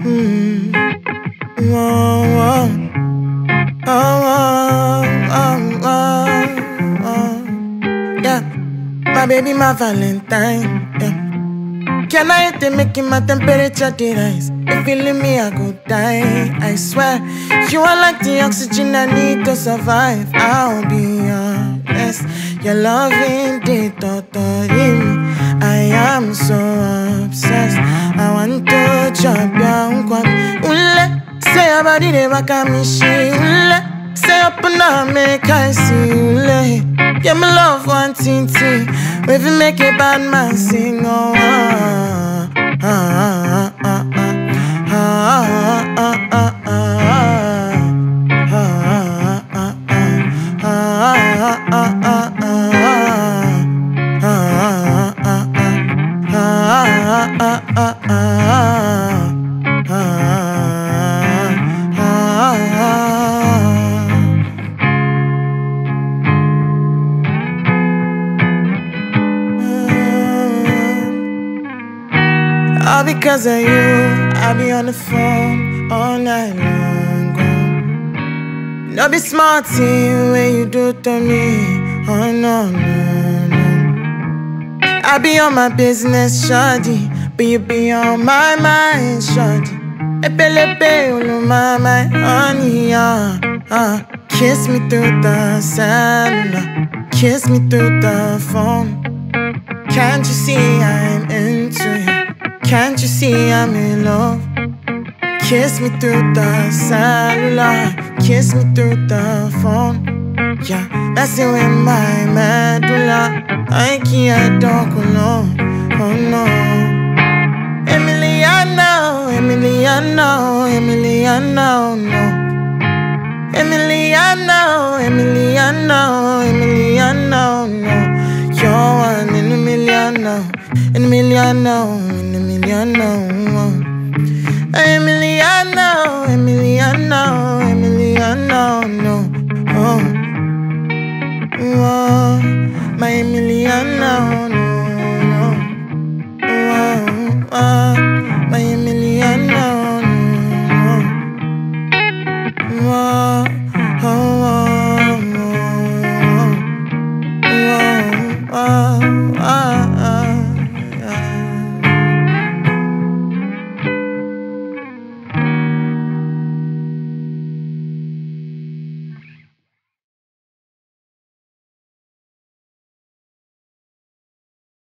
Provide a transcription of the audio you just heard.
Mm. Whoa. Oh, oh, oh, oh, Yeah, my baby, my Valentine. Yeah. Can I hit it, making my temperature rise? If you leave me, I go die. I swear, you are like the oxygen I need to survive. I'll be honest, your loving did badire bakamishile. Say up and down, make I see you Yeah, my love nwantiti If you make a bad man sing, oh, oh. All because of you, I be on the phone all night long. Girl. No be smart when you do to me. Oh no, no, no. I be on my business, shawty, but you be on my mind, shawty. Epelepe, ulu mind, honey, uh, uh. Kiss me through the cellular, kiss me through the phone. Can't you see you? Can't you see I'm in love? Kiss me through the cellular, kiss me through the phone. Yeah, messing with my medulla. I can't talk alone. Oh no. Emiliana, Emiliana, Emiliana, no. Emiliana, Emiliana, Emiliana, Emiliana, Emiliana, Emiliana, no. Oh. Oh, my Emiliana, no, no. Oh, oh, my Emiliana, no, no. Oh, oh, oh, oh, oh, oh. oh.